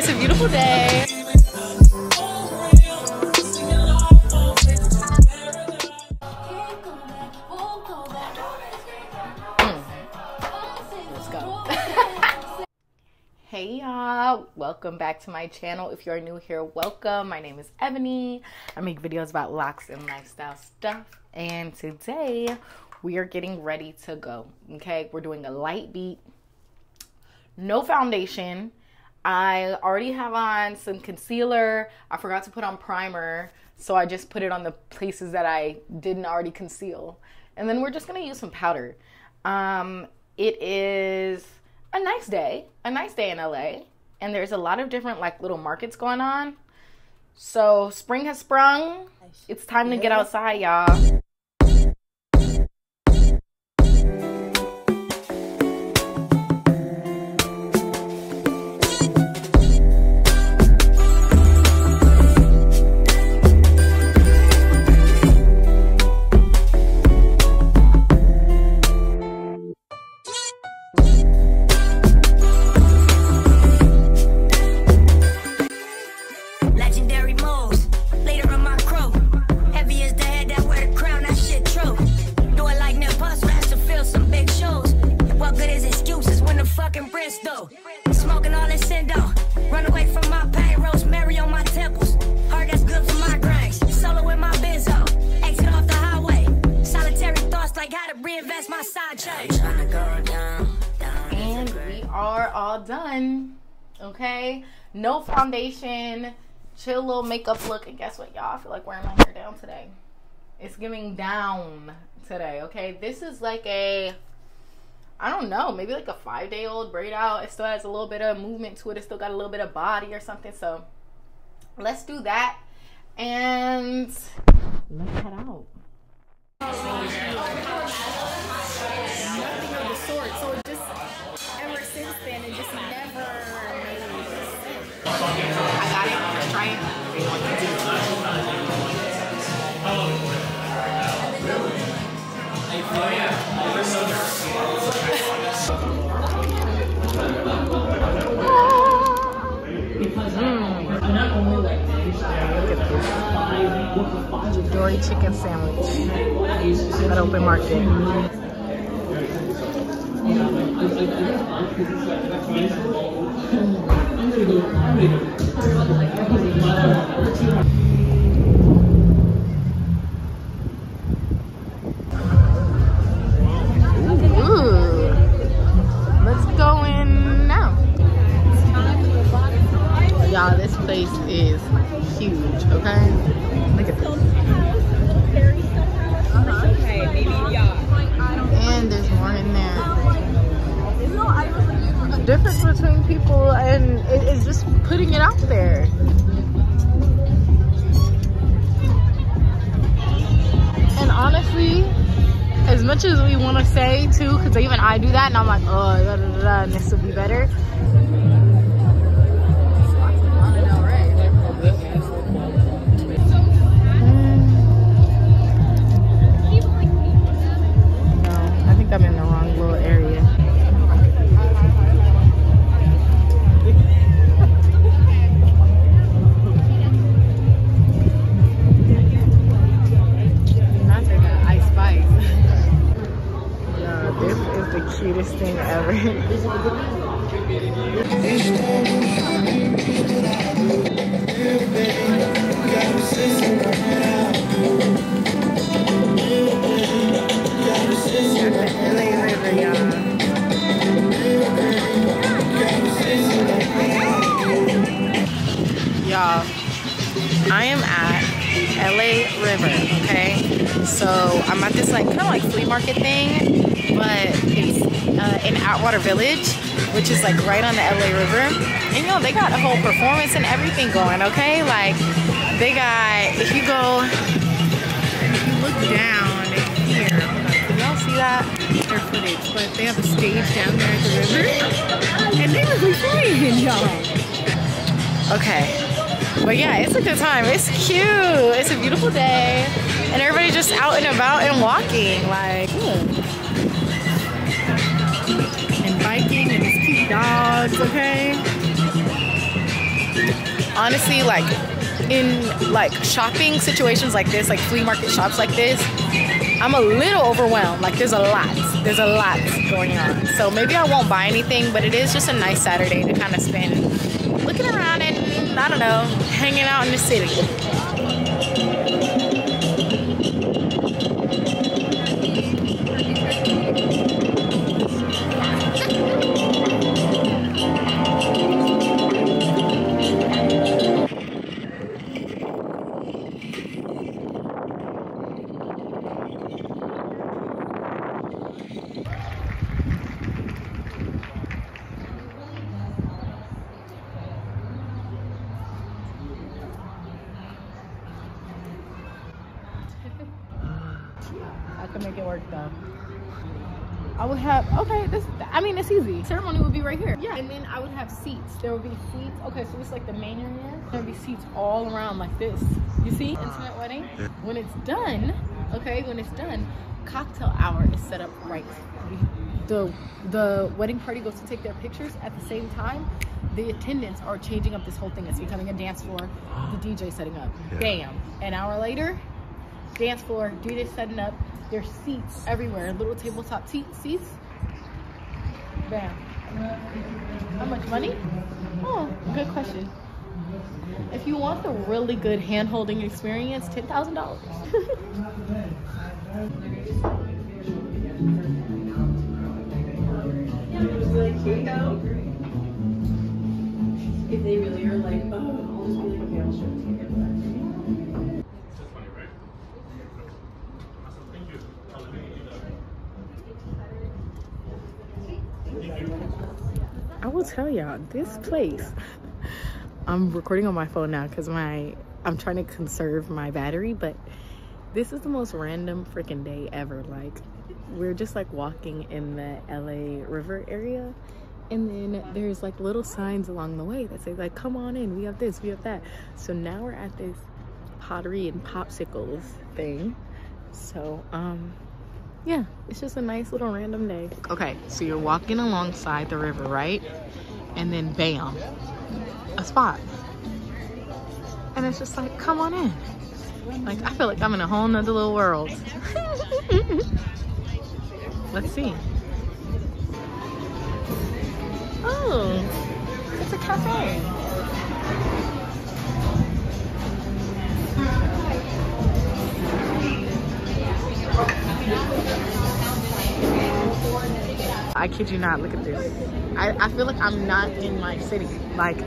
It's a beautiful day. Hmm. Let's go. hey y'all, welcome back to my channel. If you're new here, welcome. My name is Ebony. I make videos about locs and lifestyle stuff. And today we are getting ready to go. Okay, we're doing a light beat, no foundation. I already have on some concealer. I forgot to put on primer, so I just put it on the places that I didn't already conceal. And then we're just gonna use some powder. Um, it is a nice day, a nice day in LA, and there's a lot of different like little markets going on. So spring has sprung. It's time to get outside, y'all. To my side check. Tryna go down, down. And we are all done. Okay? No foundation, chill little makeup look. And guess what, y'all? I feel like wearing my hair down today. It's giving down today, okay? This is like a, I don't know, maybe like a five day old braid out. It still has a little bit of movement to it. It still got a little bit of body or something. So let's do that. And let's head out. Oh, sort. So it just ever since then, it just never. I got it. Let's try it. Dory chicken sandwich at open market. Let's go in now. Y'all, this place is huge, okay? Look at this. Difference between people and it is just putting it out there. And honestly, as much as we want to say too, because even I do that, and I'm like, oh, da, da, da, and this would be better. Thank you. I am at LA River, okay? So I'm at this like kind of like flea market thing, but it's uh, in Atwater Village, which is like right on the LA River. And you know, they got a whole performance and everything going, okay? Like they got, if you go, if you look down here, y'all see that? Their footage, but they have a stage down there at the river, and they were performing, y'all. Okay. But yeah, it's a good time. It's cute. It's a beautiful day. And everybody just out and about and walking. Like, ooh. and biking and these cute dogs, okay? honestly, like in like shopping situations like this, like flea market shops like this, I'm a little overwhelmed. Like there's a lot, there's a lot going on. So maybe I won't buy anything, but it is just a nice Saturday to kind of spend looking around and I don't know, hanging out in the city. Would have okay. This I mean it's easy. Ceremony would be right here. Yeah, and then I would have seats. There would be seats. Okay, so it's like the main area. There'd be seats all around like this. You see, intimate wedding. When it's done, okay, when it's done, cocktail hour is set up right. The the wedding party goes to take their pictures at the same time. The attendants are changing up this whole thing. It's becoming a dance floor. The DJ setting up. Bam. An hour later, dance floor, DJ setting up. There's seats everywhere, little tabletop seats. Bam. How much money? Oh, good question. If you want the really good hand holding experience, ten thousand dollars. If they really are like, oh, I'll just be like, okay, I'll show you. I will tell y'all this place. I'm recording on my phone now because my I'm trying to conserve my battery, but this is the most random freaking day ever. Like we're just like walking in the LA River area, and then there's like little signs along the way that say like, "Come on in, we have this, we have that." So now we're at this pottery and popsicles thing. So um yeah, it's just a nice little random day. Okay, so you're walking alongside the river, right? And then bam, a spot. And it's just like, come on in. Like, I feel like I'm in a whole nother little world. Let's see. Oh, it's a cafe. I kid you not, look at this. I, I feel like I'm not in my city. Like,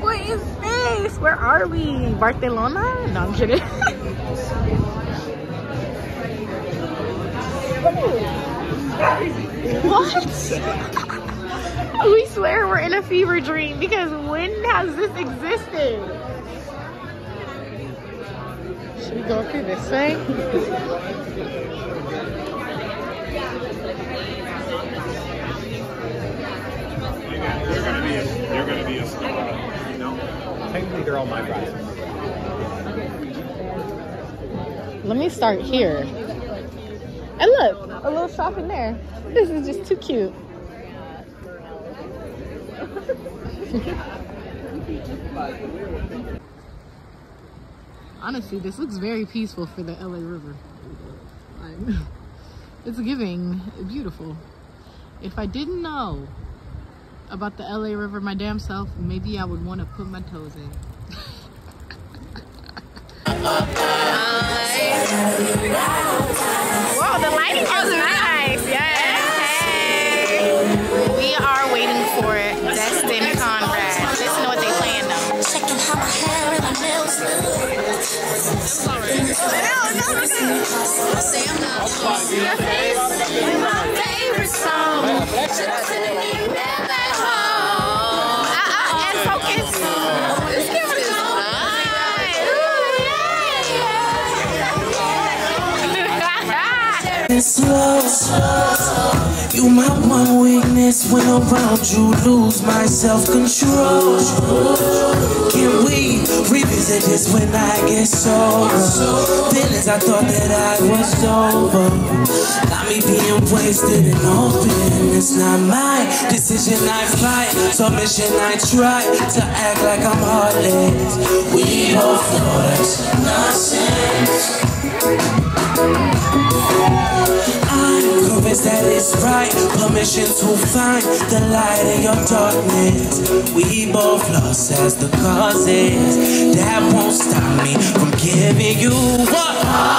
what is this? Where are we? Barcelona? No, I'm kidding. what? we swear we're in a fever dream because when has this existed? Should we go through this way? You're gonna be a, you're gonna be a star. No, technically they're all my brides. Let me start here. And look, a little shop in there. This is just too cute. Honestly, this looks very peaceful for the LA River. It's giving beautiful. If I didn't know about the LA River my damn self, maybe I would want to put my toes in. Whoa, the lighting is nice. Face is my favorite song. Should I send an email slow. You my one weakness when around you lose my self control. Can we revisit? this when I get sober. Feelings I thought that I was over. Got me being wasted and open. It's not my decision I fight. So mission I try to act like I'm heartless. We both know that's nonsense. Convinced that it's right, permission to find the light in your darkness. We both lost as the cause is. That won't stop me from giving you what I